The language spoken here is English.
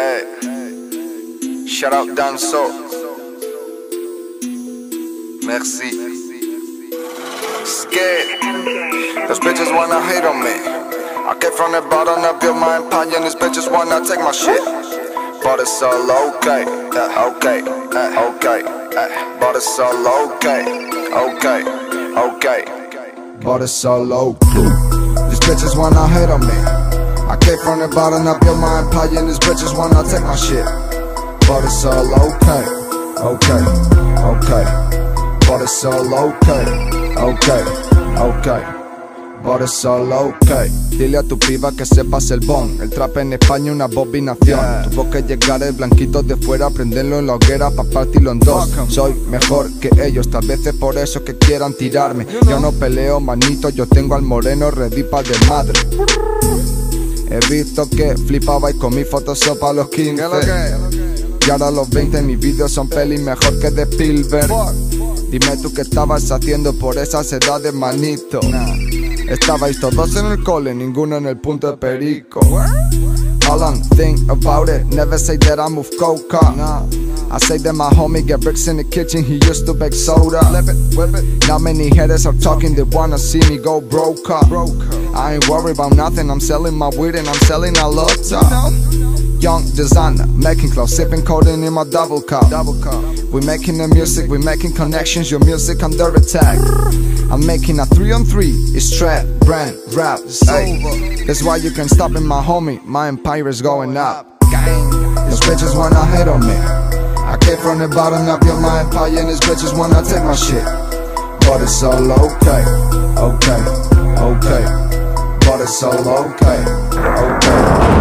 Hey. Shout out Danso. Merci. Scared. Those bitches wanna hate on me. I came from the bottom, I built my empire, and these bitches wanna take my shit. But it's all okay, uh, okay, uh, okay. uh, But it's all okay, okay, okay. But it's all okay. These bitches wanna hate on me. From the bottom, and these bitches wanna take my shit. But it's all okay, okay, okay. But it's all okay, okay, okay. But it's all okay. Dile a tu piba que sepas el bon. El trap en España una bobinación. Tuvo que llegar el blanquito de fuera, prenderlo en la hoguera pa' partirlo en dos. Soy mejor que ellos, tal vez es por eso que quieran tirarme. Yo no peleo, manito, yo tengo al moreno ready pa' de madre. He visto que flipaba y con mi Photoshop a los 15. Y ahora a los 20 mis vídeos son pelis mejor que de Spielberg. Dime tú qué estabas haciendo por esas edades, manito. Estabais todos en el cole, ninguno en el punto de perico. All I'm think about it, never say that I move coca. I say that my homie get bricks in the kitchen, he used to bake soda. Not many haters are talking, they wanna see me go broke up. I ain't worried about nothing, I'm selling my weed and I'm selling a lot. Young designer, making clothes, sipping codeine in my double cup. Double cup. We making the music, we making connections, your music under attack. I'm making a three on three, it's trap, brand, rap. That's why you can stop it, my homie, my empire is going up. These bitches wanna hate on me. From the bottom up, your mind. Pioneers bitches when I take my shit. But it's all okay, okay, okay. But it's all okay, okay.